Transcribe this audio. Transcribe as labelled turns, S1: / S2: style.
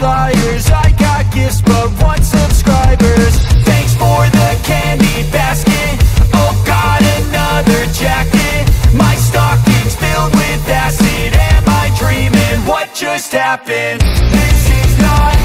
S1: flyers. I got gifts but want subscribers. Thanks for the candy basket. Oh, got another jacket. My stocking's filled with acid. Am I dreaming? What just happened? This is not